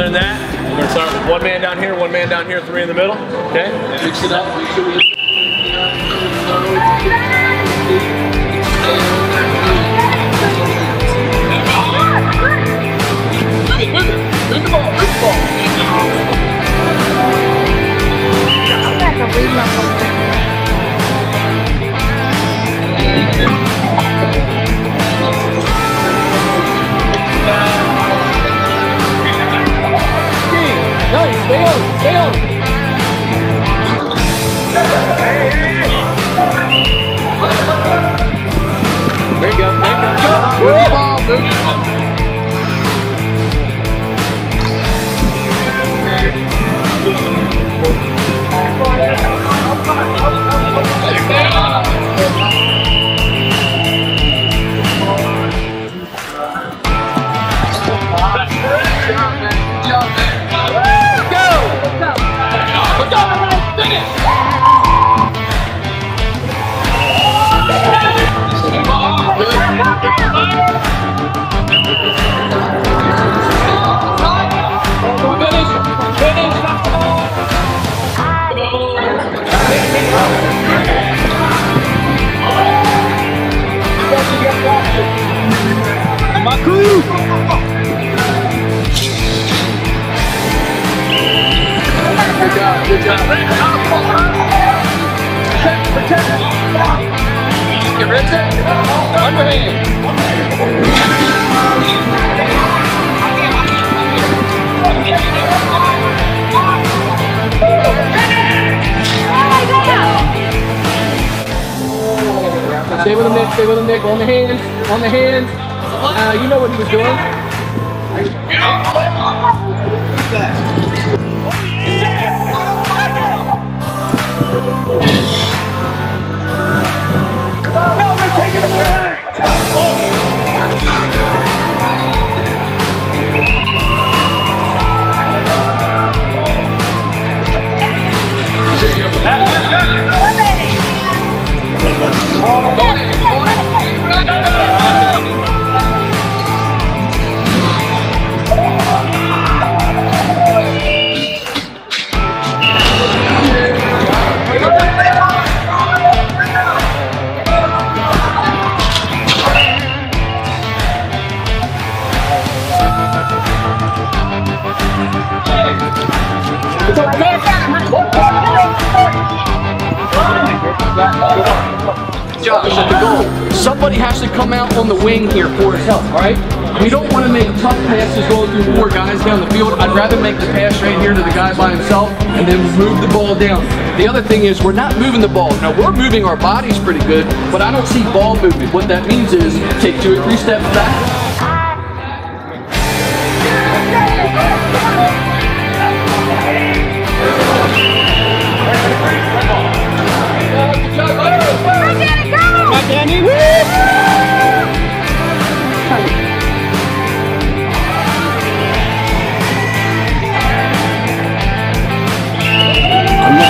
Other than that, we're gonna start with one man down here, one man down here, three in the middle. Okay? Mix it up. Make sure we. There you go. There you go. Move the ball, move the ball. Protect, protect. Get rid of it. Underhand. Stay with him, Nick. Stay with him, Nick. On the hands. On the hands. Uh, you know what he was doing. Josh, the goal. Somebody has to come out on the wing here for help, all right? We don't want to make tough passes going through four guys down the field. I'd rather make the pass right here to the guy by himself and then move the ball down. The other thing is we're not moving the ball. Now we're moving our bodies pretty good, but I don't see ball movement. What that means is take two or three steps back,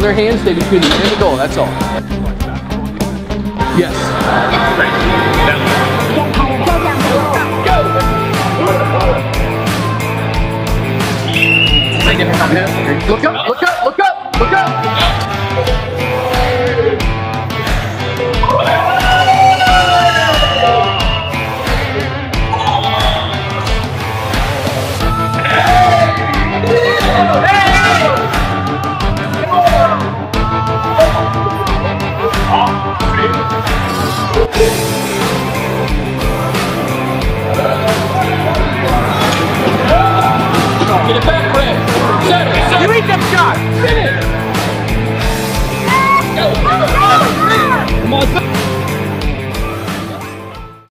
on their hands. Stay between the end and the goal. That's all. Yes. Look up.